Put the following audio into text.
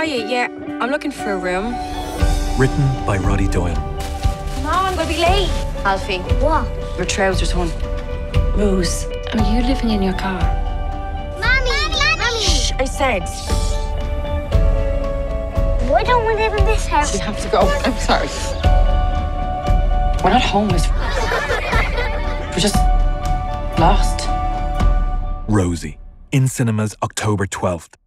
Oh, Hiya, yeah, I'm looking for a room. Written by Roddy Doyle. Mom, I'm gonna be late. Alfie, What? your trousers, on. Rose, are you living in your car? Mommy! Mommy! Shh, I said. Why don't we live in this house? We have to go. I'm sorry. We're not homeless. We're just lost. Rosie. In cinemas October 12th.